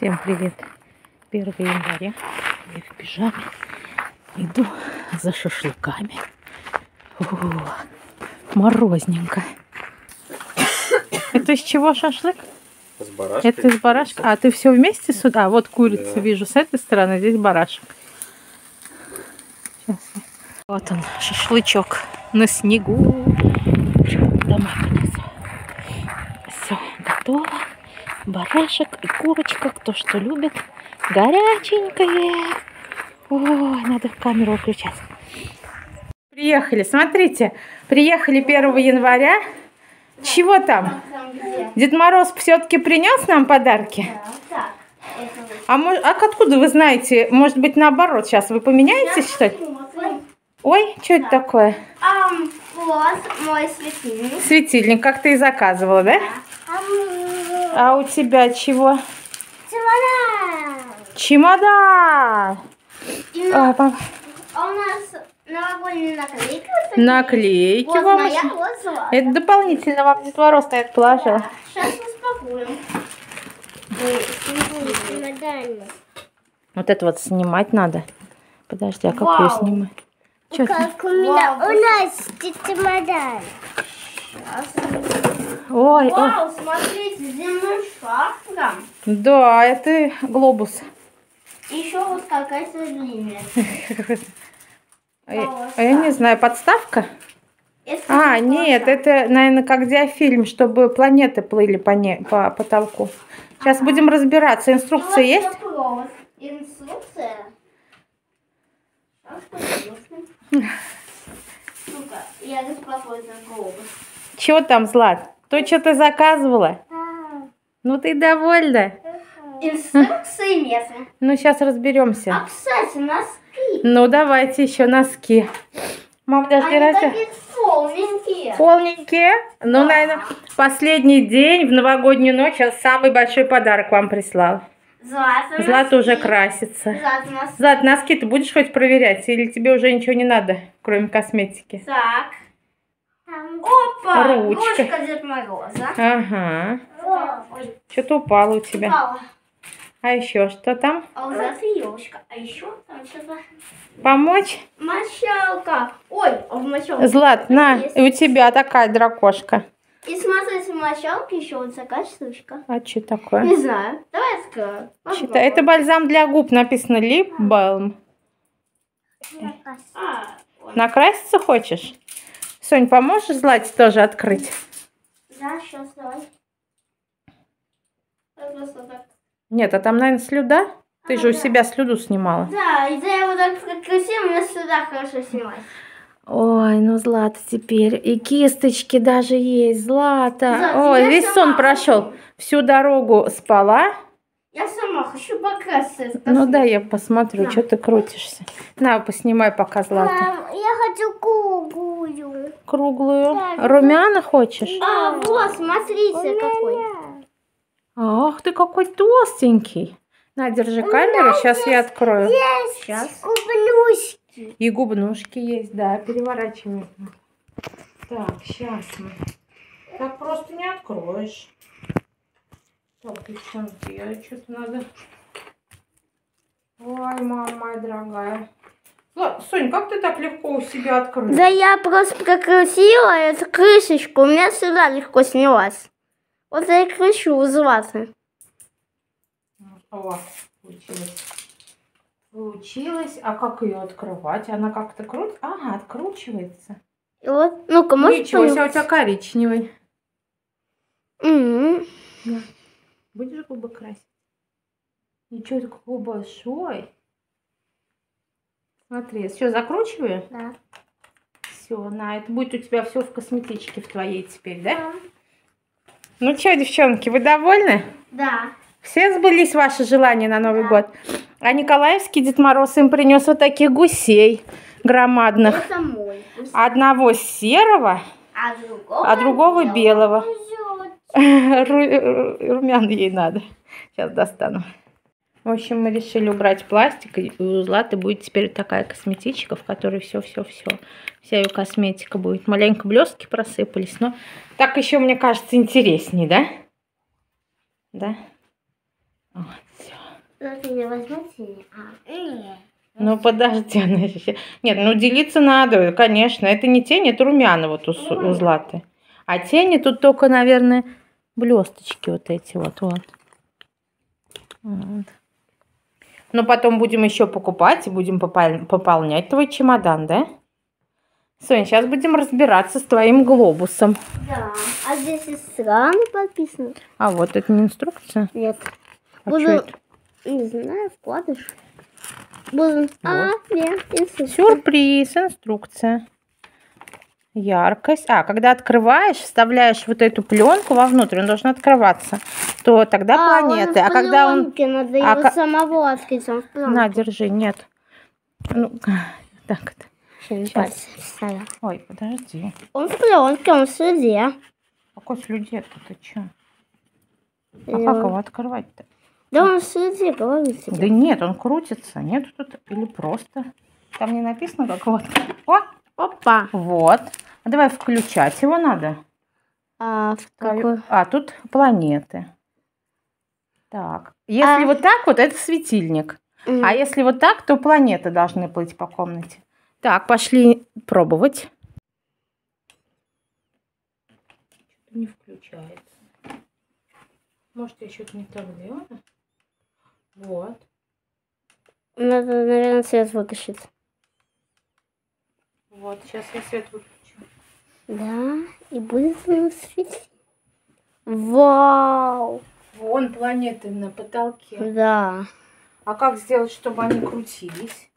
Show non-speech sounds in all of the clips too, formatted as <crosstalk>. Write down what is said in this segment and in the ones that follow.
Всем привет. 1 января. Я в пижаме. Иду за шашлыками. О, морозненько. Это из чего шашлык? С барашкой. Это из барашка. А, ты все вместе сюда? Вот курица Да. вижу с этой стороны, здесь барашек. Сейчас. Вот он, шашлычок на снегу. Понесу. Все, готово. Барашек и курочка, кто что любит. Горяченькое. Ой, надо камеру выключать. Приехали, смотрите, приехали 1 января. Чего там? Дед Мороз все-таки принес нам подарки? А, а откуда вы знаете? Может быть, наоборот, сейчас вы поменяетесь, что ли? Смотри. Ой, что это такое? Вот мой светильник. Светильник, как ты и заказывала, да? Ам, А у тебя чего? чемодан. Чемодан! И на- А, пап- а у нас новогодняя наклейка. вот такие. Наклейки Вот вам моя, вот. Это дополнительно вам Дед Мороз на это положил. Сейчас распакуем. Чемодан. Вот это вот снимать надо. Подожди, а как ее Вау. снимать? Чё ты? Как у меня, у нас чемодан. Ой. Вау, смотрите, земным шарфом. Да, это глобус. Еще вот какая-то длинная. А я- а я не знаю, подставка? А, не нет, это, наверное, как диафильм, чтобы планеты плыли по, не, по потолку. Сейчас будем разбираться. Инструкция Вот есть? Инструкция. <laughs> Я распакую этот глобус. Чего там, Злат? То, что ты заказывала? Ну, ты довольна? Инструкции метра. Ну, сейчас разберемся. А, кстати, носки. Ну, давайте еще носки. Мам, подожди, Они такие полненькие. Полненькие? Ну, Да. наверное, последний день в новогоднюю ночь я самый большой подарок вам прислал. Злата Злата уже красится. Злата носки. Злат, носки ты будешь хоть проверять? Или тебе уже ничего не надо, кроме косметики? Так. Опа! Ручка. Ручка Дед Мороза. Ага. Ой, Что-то упало у тебя. упала. А еще что там? А у Златы елочка. А еще там что-то... Помочь? Мочалка. Ой, а в мочалке. Злат, на, Есть. и у тебя такая дракошка. И смотрите, в мочалке еще вот такая штучка. А что такое? Не знаю. Давай откроем. Чита- Это бальзам для губ, написано Lip Balm. А. Накраситься хочешь? Сонь, поможешь Злате тоже открыть? Да, сейчас давай. Нет, а там, наверное, слюда? Ты же у себя слюду снимала. Да, и да, я вот так красиво, мне сюда хорошо снимать. Ой, ну Злата теперь. И кисточки даже есть, Злата. Злата, Ой, весь сон прошел. Всю дорогу спала. Я сама хочу покраситься. Ну да, я посмотрю, что ты крутишься. На, поснимай пока, Злата. я хочу круглую. Круглую. Да, Румяна хочешь? А, вот, смотрите, какой. Ах ты какой толстенький. На, держи камеру, сейчас я открою. Сейчас. Губнушки. И губнушки есть, да, переворачиваем. Так, сейчас мы. Так просто не откроешь. Так, девчонки, я что-то надо... Ой, мама моя дорогая. Сонь, как ты так легко у себя открыла? Да я просто прокрутила эту крышечку, у меня сюда легко снялась. Вот я и кручу златы. О, получилось. Получилось. А как ее открывать? Она как-то крут? Ага, откручивается. И вот, ну-ка, может Ничего себе, у тебя коричневый. М. На. Будешь губы красить? Ничего, ты какой большой. Смотри, все, закручиваю? Да. Все, на, это будет у тебя все в косметичке в твоей теперь, да? Ну что, девчонки, вы довольны? Да. Все сбылись ваши желания на Новый Да. год? А Николаевский Дед Мороз им принес вот таких гусей громадных. Это мой. вкус. Одного серого, А другого, а другого белого. Жёлтый. <laughs> Ру- Румян ей надо. Сейчас достану. В общем, мы решили убрать пластик, и у Златы будет теперь такая косметичка, в которой все-все-все. Вся ее косметика будет. Маленько блестки просыпались, но так еще, мне кажется, интересней, да? Да? Вот, все. Это не возьмите? А, нет. Ну подожди, она еще... Нет, ну делиться надо, конечно. Это не тень, это румяна вот у, у Златы. А тени тут только, наверное, блесточки вот эти вот. вот. Вот. Но потом будем еще покупать и будем пополнять твой чемодан, да? Соня, сейчас будем разбираться с твоим глобусом. Да. А здесь и страны подписаны. А вот это не инструкция. Нет. А Буду, это? не знаю, вкладыш. Буду... А, нет, инструкция. Сюрприз, инструкция. Яркость. А, когда открываешь, вставляешь вот эту пленку вовнутрь, он должен открываться, то тогда А, он планеты. в А когда он... надо а его ка- самого открыть, он в пленке. На, держи, нет. Ну, <laughs> так вот. Сейчас. Ой, подожди. Он в пленке, он в суде. Какой слюдет-то ты чё? А И как он- его открывать-то? Да он в суде, говорю тебе. Да нет, он крутится. Нет тут или просто. Там не написано, как вот. О, Опа. вот. А давай включать его надо. А, в какой? А, тут планеты. Так. Если А- вот так вот, это светильник. М. А если вот так, то планеты должны плыть по комнате. Так, пошли пробовать. Что-то не включается. Может, я что-то не так сделала? Вот. Надо, наверное, свет выключить. Вот, сейчас я свет выключу. Да, и будет он светить. Вау! Вон планеты на потолке. Да. А как сделать, чтобы они крутились?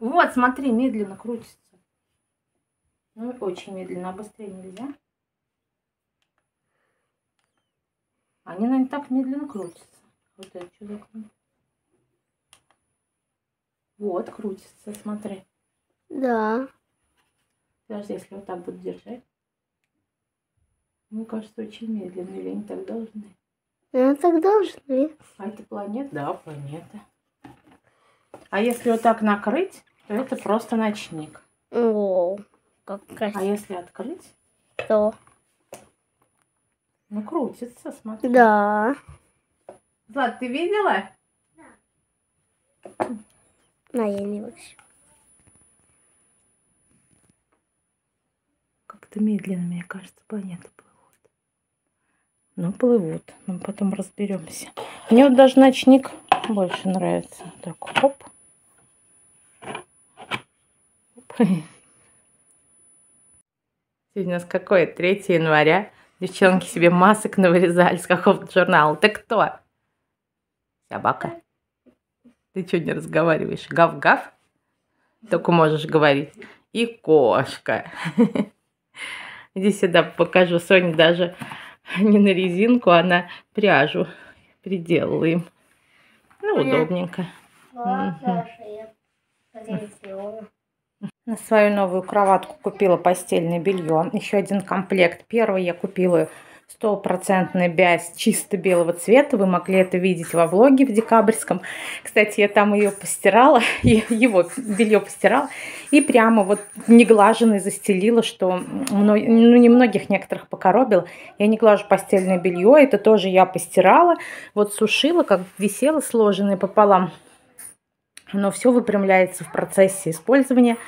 Вот, смотри, медленно крутится. Ну, очень медленно, а быстрее нельзя. Они, наверное, так медленно крутятся. Вот это что такое? Вот, крутится, смотри. Да. Даже если вот так буду держать. Мне кажется, очень медленно, или они так должны. Ну, так должны. А это планета? Да, планета. А если вот так накрыть, то это просто ночник. О, как А красиво. если открыть, ну крутится, смотри. Да. Влад, ты видела? На, я не вообще. Как-то медленно, мне кажется, планеты плывут. Ну, плывут. Мы потом разберемся. Мне вот даже ночник больше нравится. Так, хоп. Хоп. Сегодня у нас какое? 3 января. Девчонки себе масок навырезали с какого-то журнала. Ты кто? Собака. Ты что не разговариваешь? Гав-гав? Только можешь говорить. И кошка. <laughs> <laughs> Иди сюда, покажу. Соня даже <laughs> не на резинку, а на пряжу приделала им. Ну, удобненько. Мгм. хорошо. На свою новую кроватку купила постельное белье. Еще один комплект. Первый я купила стопроцентный бязь чисто белого цвета. Вы могли это видеть во влоге в декабрьском. Кстати, я там ее постирала, <laughs> его белье постирала. И прямо вот неглаженный застелила, что ну, немногих некоторых покоробило. Я не глажу постельное белье. Это тоже я постирала. Вот сушила, как висело сложенное пополам. Оно все выпрямляется в процессе использования.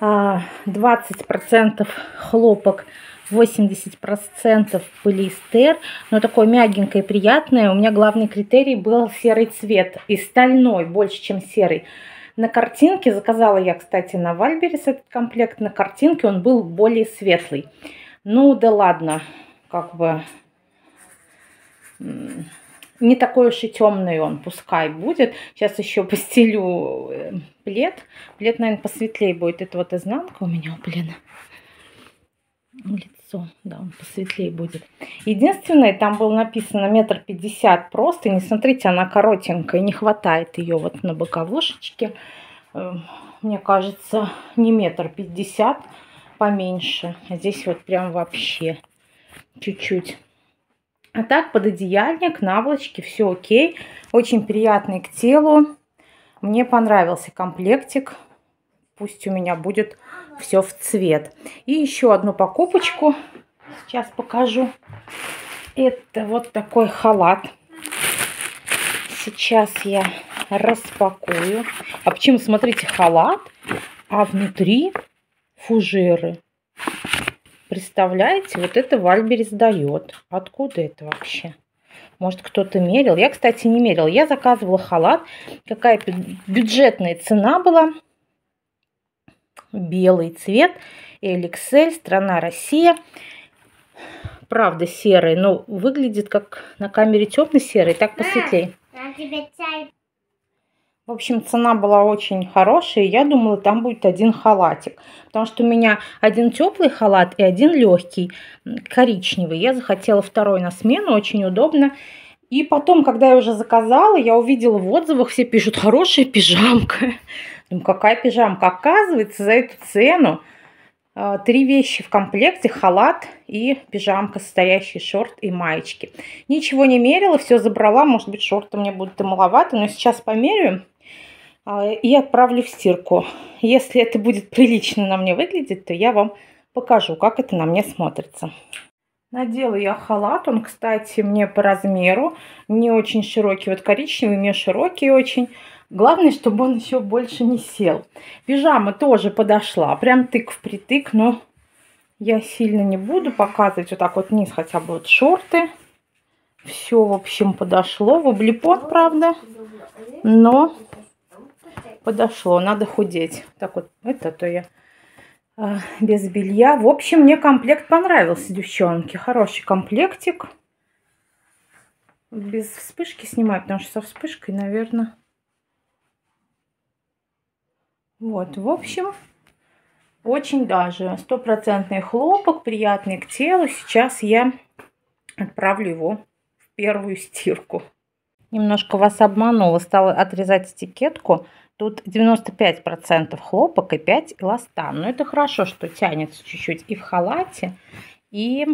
А, 20% хлопок, 80% полиэстер. Но такое мягенькое и приятное. У меня главный критерий был серый цвет. И стальной, больше, чем серый. На картинке, заказала я, кстати, на Вальберес этот комплект. На картинке он был более светлый. Ну да ладно, как бы не такой уж и темный он, пускай будет. Сейчас еще постелю э, плед. Плед, наверное, посветлее будет. Это вот изнанка у меня у пледа. Лицо, да, он посветлее будет. Единственное, там было написано метр пятьдесят просто. Не смотрите, она коротенькая, не хватает ее вот на боковушечке. Э, Мне кажется, не метр пятьдесят, поменьше. А здесь вот прям вообще чуть-чуть. А так, пододеяльник, наволочки, все окей. Очень приятный к телу. Мне понравился комплектик. Пусть у меня будет все в цвет. И еще одну покупочку. Сейчас покажу. Это вот такой халат. Сейчас я распакую. А почему, смотрите, халат, а внутри фужеры. Представляете, вот это Вальберис дает. Откуда это вообще? Может, кто-то мерил? Я, кстати, не мерил. Я заказывала халат. Какая бюджетная цена была. Белый цвет. LXL, страна Россия. Правда серый, но выглядит как на камере темно-серый, так посветлее. В общем, цена была очень хорошая, я думала, там будет один халатик. Потому что у меня один теплый халат и один легкий, коричневый. Я захотела второй на смену, очень удобно. И потом, когда я уже заказала, я увидела в отзывах, все пишут, хорошая пижамка. Думаю, какая пижамка? Оказывается, за эту цену а, три вещи в комплекте, халат и пижамка, состоящий шорт и маечки. Ничего не мерила, все забрала, может быть шорты мне будут и маловато, но сейчас померяю а, и отправлю в стирку. Если это будет прилично на мне выглядеть, то я вам покажу, как это на мне смотрится. Надела я халат, он, кстати, мне по размеру, не очень широкий, вот коричневый, мне широкий очень. Главное, чтобы он еще больше не сел. Пижама тоже подошла, прям тык в притык, но я сильно не буду показывать. Вот так вот вниз хотя бы вот шорты. Все, в общем, подошло. В облепон, правда, но подошло. Надо худеть. Так вот, это то я а, без белья. В общем, мне комплект понравился, девчонки. Хороший комплектик. Без вспышки снимаю, потому что со вспышкой, наверное... Вот, в общем, очень даже стопроцентный хлопок, приятный к телу. Сейчас я отправлю его в первую стирку. Немножко вас обманула, стала отрезать этикетку. Тут 95% хлопок и 5 эластан. Но это хорошо, что тянется чуть-чуть и в халате, и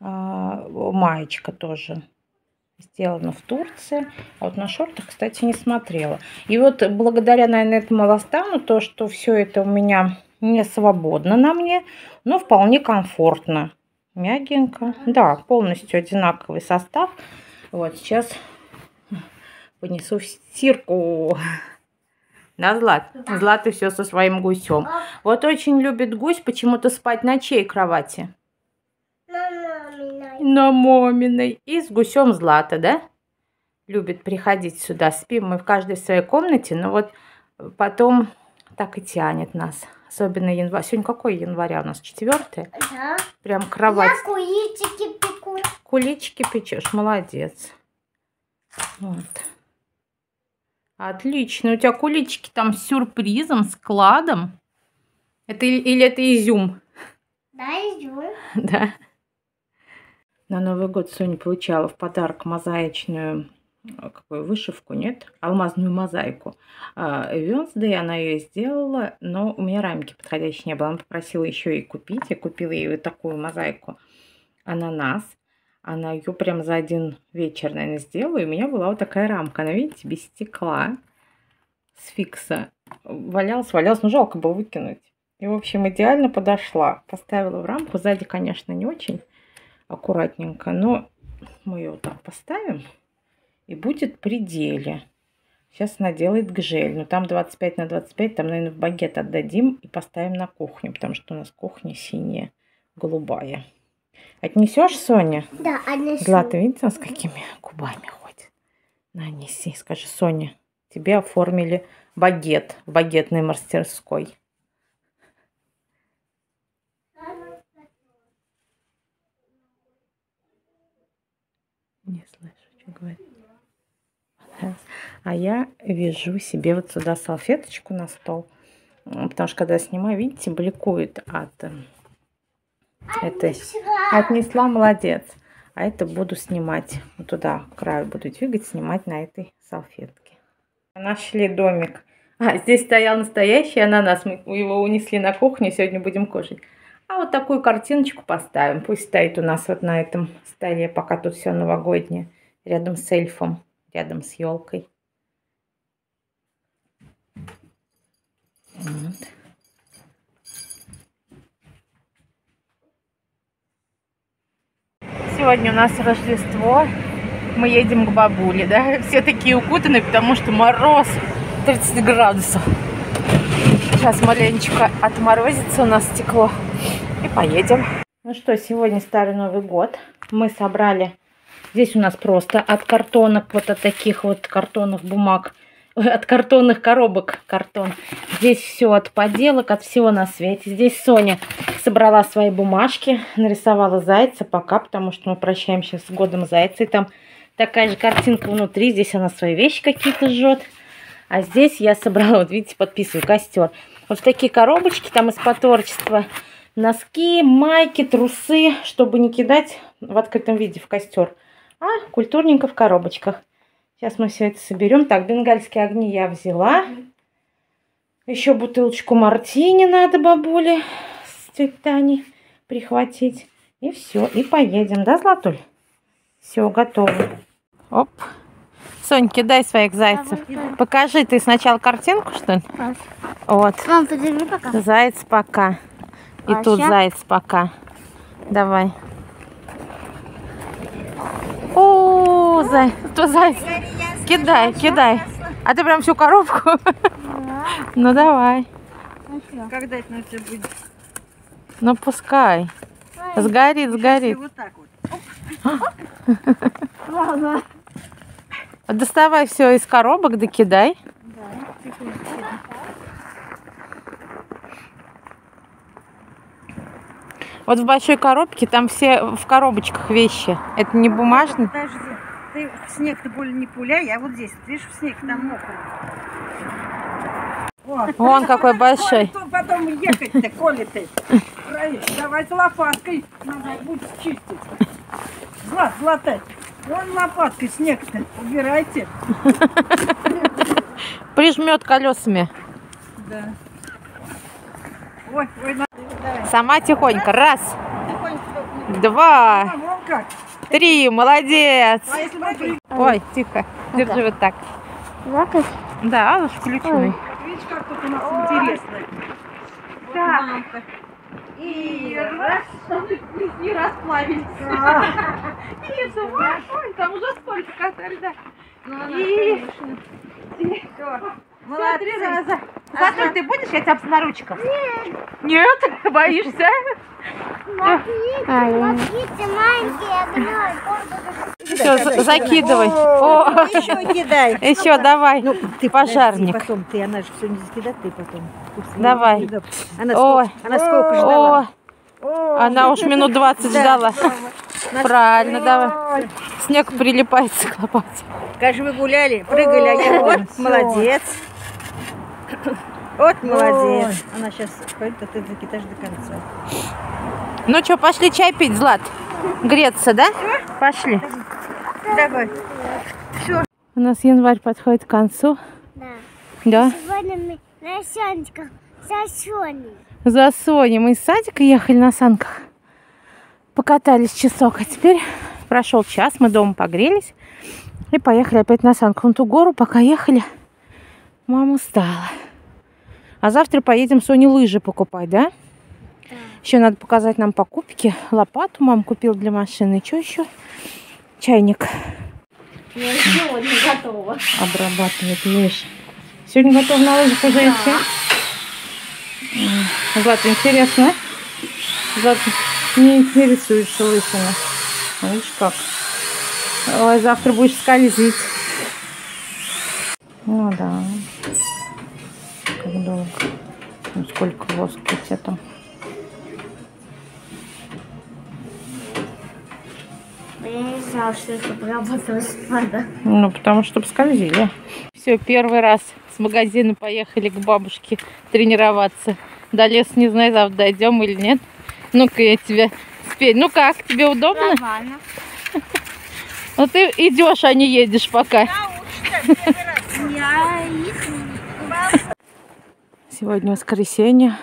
э, маечка тоже сделана в Турции. А вот на шортах, кстати, не смотрела. И вот благодаря, наверное, этому эластану, то, что все это у меня не свободно на мне, но вполне комфортно. Мягенько. Да, полностью одинаковый состав. Вот, сейчас понесу в стирку. <laughs> Да, Злат? Злат и все со своим гусем. Вот очень любит гусь почему-то спать на чьей кровати? На маминой. И с гусем Злата, да? Любит приходить сюда. Спим мы в каждой своей комнате, но вот потом так и тянет нас. Особенно январь. Сегодня какой января у нас? Четвертое? Да. Прям кровать. Я куличики пеку. Куличики печешь, молодец. Вот. Отлично. У тебя куличики там с сюрпризом, с кладом. Это или это изюм? Да, изюм. <laughs> Да. На Новый год Соня получала в подарок мозаичную э, какую вышивку, нет, алмазную мозаику. Венсдей она ее сделала, но у меня рамки подходящие не было. Она попросила еще и купить. Я купила ей вот такую мозаику ананас. Она ее прям за один вечер, наверное, сделала. И у меня была вот такая рамка. Она, видите, без стекла. С фикса. Валялась, валялась. Ну, жалко было выкинуть. И, в общем, идеально подошла. Поставила в рамку. Сзади, конечно, не очень аккуратненько. Но мы ее вот так поставим. И будет при деле. Сейчас она делает гжель. Но там 25 на 25. Там, наверное, в багет отдадим и поставим на кухню. Потому что у нас кухня синяя, голубая. Отнесешь, Соня? Да, отнесу. Злата, видите, с какими губами ходит? На, неси. Скажи, Соня, тебе оформили багет в багетной мастерской. Не слышу, что говорит. А я вяжу себе вот сюда салфеточку на стол. Потому что когда я снимаю, видите, бликует от э, это отнесла, молодец. А это буду снимать. Вот туда, краю буду двигать, снимать на этой салфетке. Нашли домик. А, здесь стоял настоящий ананас. Мы его унесли на кухню, сегодня будем кушать. А вот такую картиночку поставим. Пусть стоит у нас вот на этом столе, пока тут все новогоднее. Рядом с эльфом, рядом с елкой. Вот. Сегодня у нас Рождество. Мы едем к бабуле, да? <laughs> Все такие укутаны, потому что мороз 30 градусов. Сейчас маленечко отморозится у нас стекло. И поедем. Ну что, сегодня Старый Новый год. Мы собрали... Здесь у нас просто от картонок, вот от таких вот картонных бумаг, от картонных коробок картон. Здесь все от поделок, от всего на свете. Здесь Соня собрала свои бумажки, нарисовала зайца пока, потому что мы прощаемся с годом зайца. И там такая же картинка внутри. Здесь она свои вещи какие-то жжет. А здесь я собрала, вот видите, подписываю, костер. Вот такие коробочки там из-под творчества. Носки, майки, трусы, чтобы не кидать в открытом виде в костер. А культурненько в коробочках. Сейчас мы все это соберем. Так, бенгальские огни я взяла. Еще бутылочку мартини надо бабуле с тетей Таней прихватить. И все, и поедем, да, Златуль? Все, готово. Оп. Сонь, кидай своих зайцев. Покажи, ты сначала картинку, что ли? Вот. Мам, подержи пока. Заяц пока. И А тут ща? заяц пока. Давай. О, заяц. Кто заяц? Кидай, кидай. А ты прям всю коробку? Ну давай. Когда это на тебя будет? Ну пускай. Сгорит, сгорит. вот так вот. <laughs> Мама. Доставай все из коробок, докидай. Вот в большой коробке там все в коробочках вещи. Это не бумажный. Подожди. Ты в снег-то более не пуляй, а вот здесь, видишь, в снег там мокро. Вот. Вон какой большой. Потом ехать-то, коли ты? Давай с лопаткой, надо будет чистить. Злат, златай. Вон лопаткой снег-то убирайте. Прижмет колесами. Да. Ой, ой. Сама тихонько. Раз, два, как. три. Молодец. А если мы при- Ой, тихо. Держи вот так. Закать. Да, уж включенный. Видишь, как тут у нас интересно. Так. И раз. <laughs> Не расплавились. А, <laughs> Ой, там уже сколько катали, да. И... Всё. Смотри, зараза. Зато ты будешь, я тебя на ручках? Нет. Нет? Боишься? Все, закидывай. О, Еще кидай. еще давай. Ну, ты Пожарник. Потом ты, она же все не закидать, ты потом. Давай. Она сколько, она сколько ждала? О, она уж минут 20 ждала. Правильно, давай. Снег прилипается к лопате. Скажи, вы гуляли, прыгали, а я вот, молодец. Вот молодец. Она сейчас пойдет, а ты закидаешь до конца. Ну что, пошли чай пить, Злат? Греться, да? Пошли. Давай. У нас январь подходит к концу. Да. Да. Сегодня мы на санках со Соней. За Соней мы из садика ехали на санках. Покатались часок, а теперь прошел час, мы дома погрелись и поехали опять на санках. Вон ту гору, пока ехали, мама устала. А завтра поедем Соне лыжи покупать, да? Еще надо показать нам покупки. Лопату мам купил для машины. Что еще? Чайник. Я сегодня готова. Обрабатывает лыжи. Сегодня готов на лыжах уже идти? М, Злат, интересно. Злат, не интересуешься лысина. Видишь как? Ой, завтра будешь скользить. Ну да. Долго. Ну, сколько тебя там? Я не знала, что это обрабатывать надо. Ну, потому что скользили. Все, первый раз с магазина поехали к бабушке тренироваться. До леса не знаю, завтра дойдем или нет. Ну-ка, я тебя спеть. Ну как, тебе удобно? Нормально. Ну ты идешь, а не едешь пока. Я Сегодня воскресенье.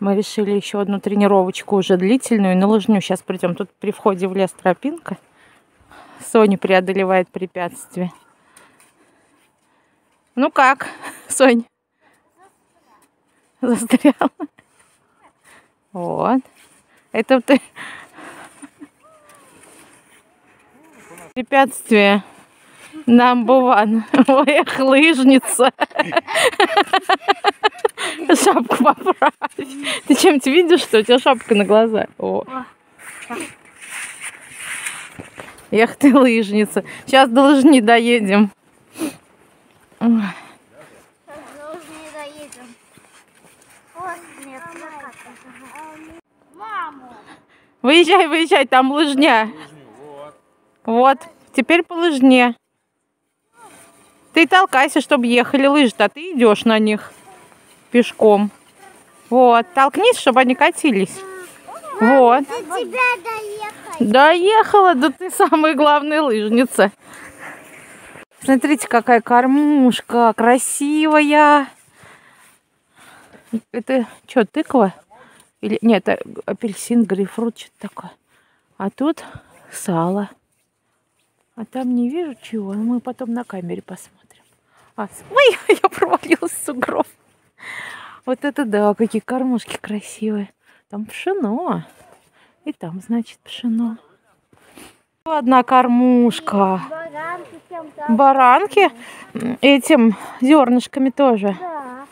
Мы решили еще одну тренировочку уже длительную на лыжню. Сейчас придем. Тут при входе в лес тропинка. Соня преодолевает препятствие. Ну как, <laughs> Сонь? Застряла. Вот. Это ты... Препятствие. Number one. Ой, эх, лыжница. Шапку поправь. Ты чем-то видишь, что у тебя шапка на глаза? О. Эх ты, лыжница. Сейчас до лыжни доедем. Выезжай, выезжай, там лыжня. Вот, теперь по лыжне. Ты толкайся, чтобы ехали лыжи, а ты идешь на них пешком. Вот, толкнись, чтобы они катились. Вот. До тебя доехать. Доехала, да ты самая главная лыжница. Смотрите, какая кормушка красивая. Это что, тыква? Или нет, это апельсин, грейпфрут, что-то такое. А тут сало. А там не вижу чего. Мы потом на камере посмотрим. А, ой, <laughs> я провалилась в сугроб. Вот это да, какие кормушки красивые. Там пшено. И там, значит, пшено. Одна кормушка. Баранки. Баранки этим зернышками тоже. Да.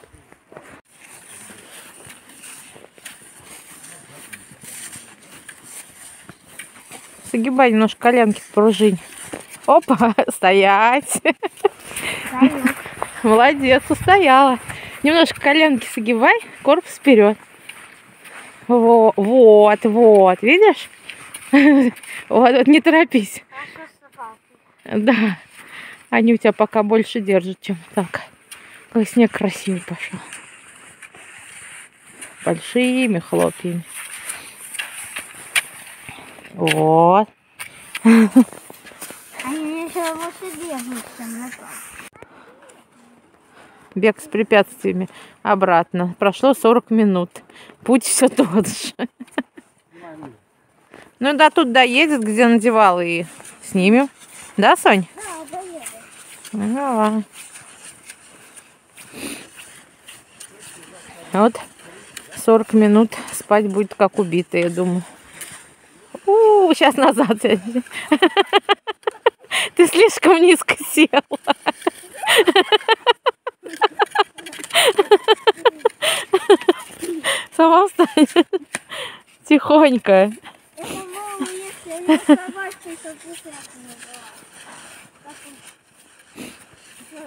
Согибай немножко коленки пружинь. Опа, <laughs> стоять. Молодец, устояла. Немножко коленки согибай, корпус вперед. Во- Вот, вот, видишь? <laughs> Вот, вот, не торопись. Да. Они у тебя пока больше держат, чем так. Какой снег красивый пошел. Большими хлопьями. Вот. <laughs> Бег с препятствиями обратно. Прошло 40 минут. Путь все тот же. Ну да, тут доедет, где надевал, и снимем. Да, Сонь? Да. Ну, давай. Вот 40 минут спать будет как убитый, я думаю. У, сейчас назад. <laughs> Ты слишком низко села. <laughs> Сама встань. Тихонько. Это.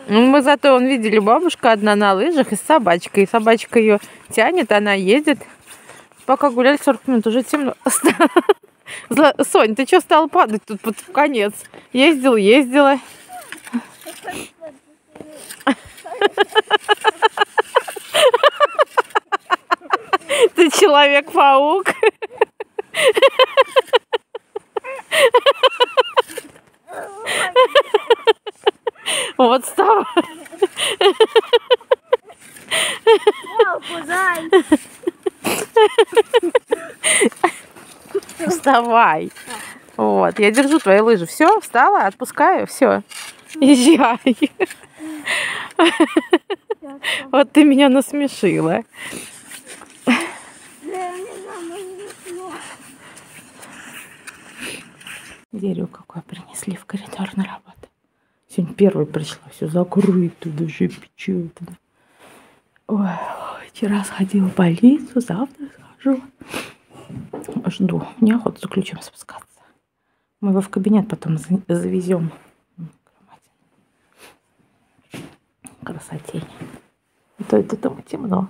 Ну, мы зато он видели, бабушка одна на лыжах и с собачкой. И собачка ее тянет, она едет. Пока гуляли 40 минут, уже темно. Зла- Сонь, ты что стал падать тут под конец? Ездил, ездила. Ты человек-паук. Вот вставай. Дай. <laughs> Вставай. Вот, я держу твои лыжи. Все, встала, отпускаю, все. Езжай. <laughs> Вот ты меня насмешила. Дерево какое принесли в коридор на работу. Сегодня первой пришла, все закрыто, даже печет. Ой, вчера сходила в больницу, завтра схожу. Жду. Неохота за ключом спускаться. Мы его в кабинет потом за- завезем. Красотень. А то это дома темно.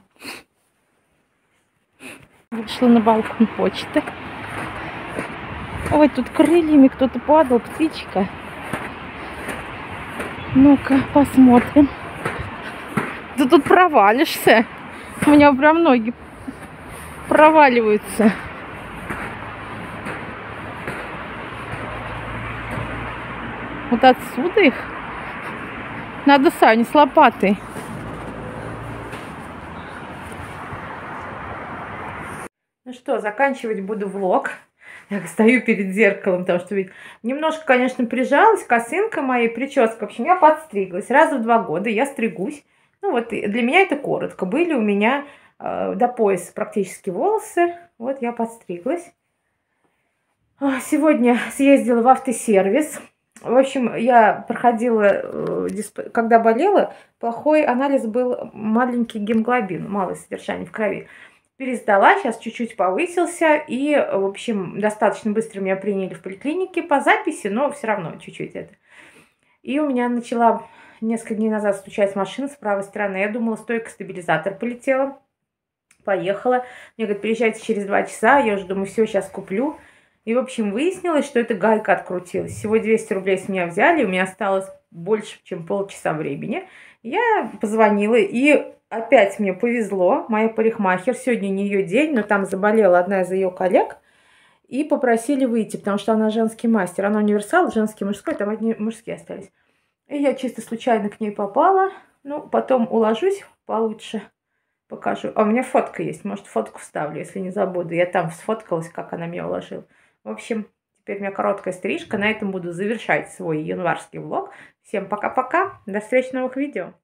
Вышла на балкон почты. Ой, тут крыльями кто-то падал, птичка. Ну-ка, посмотрим. Ты тут провалишься. У меня прям ноги проваливаются. Вот отсюда их. Надо Сане с лопатой. Ну что, заканчивать буду влог. Я стою перед зеркалом, потому что ведь немножко, конечно, прижалась, косынка моя, прическа. В общем, я подстриглась. Раз в два года я стригусь. Ну вот, для меня это коротко. Были у меня э, до пояса практически волосы. Вот я подстриглась. Сегодня съездила в автосервис. В общем, я проходила, э, когда болела, плохой анализ был маленький гемоглобин, малое содержание в крови. Пересдала, сейчас чуть-чуть повысился, и, в общем, достаточно быстро меня приняли в поликлинике по записи, но все равно чуть-чуть это. И у меня начала несколько дней назад стучать машина с правой стороны. Я думала, стойка стабилизатор полетела. Поехала. Мне говорят, приезжайте через два часа. Я уже думаю, все, сейчас куплю. И, в общем, выяснилось, что эта гайка открутилась. Всего 200 рублей с меня взяли, у меня осталось больше, чем полчаса времени. Я позвонила, и опять мне повезло. Моя парикмахер, сегодня не ее день, но там заболела одна из ее коллег. И попросили выйти, потому что она женский мастер. Она универсал, женский, мужской, там одни мужские остались. И я чисто случайно к ней попала. Ну, потом уложусь получше, покажу. А у меня фотка есть, может, фотку вставлю, если не забуду. Я там сфоткалась, как она меня уложила. В общем, теперь у меня короткая стрижка. На этом буду завершать свой январский влог. Всем пока-пока. До встречи в новых видео.